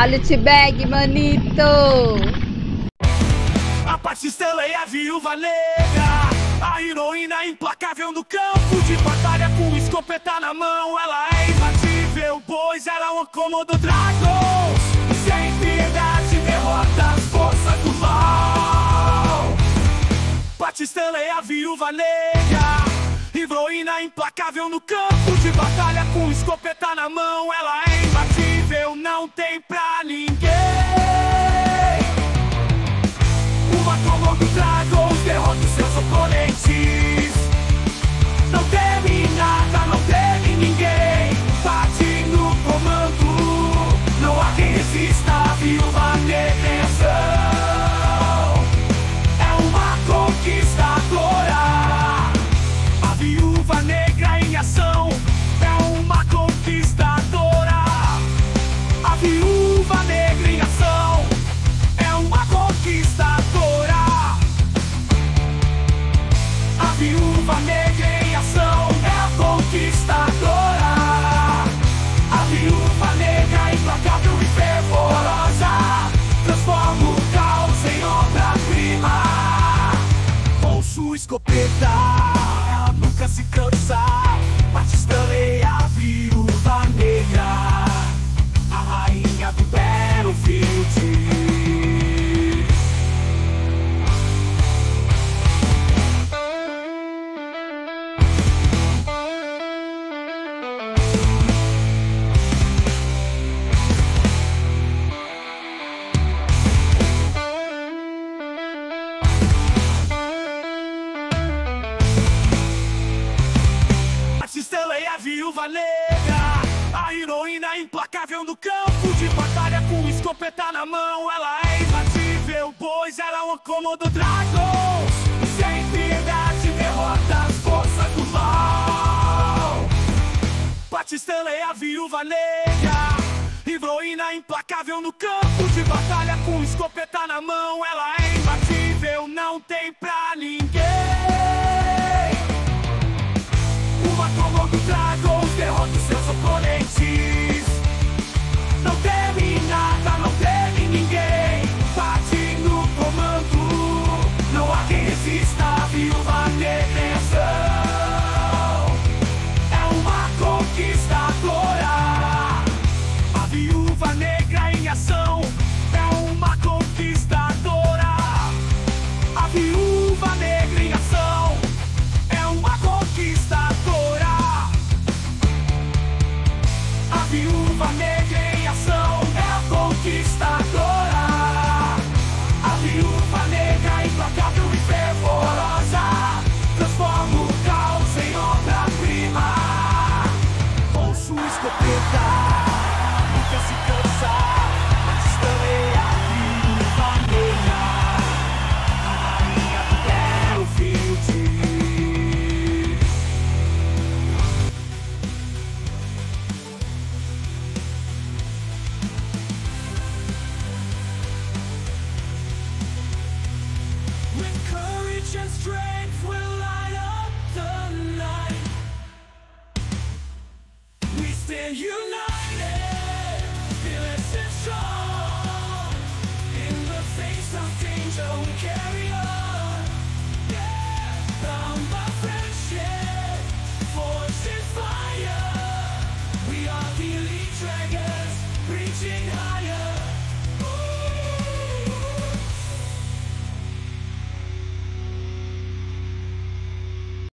A loot bag, manito! A Batistela é a viúva negra. A heroína implacável no campo de batalha Com escopeta na mão Ela é imbatível, pois ela é um Komodo Dragons Sem piedade derrota as forças do mal. Batistela é a viúva negra. Heroína implacável no campo de batalha Com escopeta na mão Ela é imbatível, não tem pra ninguém. Uma Komodo Dragons derrota os seus oponentes. Não teme nada, não teme ninguém. Bate no comando. Não há quem resista a viúva ação É uma conquistadora. A viúva negra em ação escopeta, nunca se cansa. A heroína implacável no campo de batalha Com escopeta na mão Ela é imbatível, pois ela é um Komodo Dragons Sem piedade derrota as forças do mal. Batistela é a viúva negra Heroína implacável no campo de batalha Com escopeta na mão Ela é imbatível, não tem pra há quem you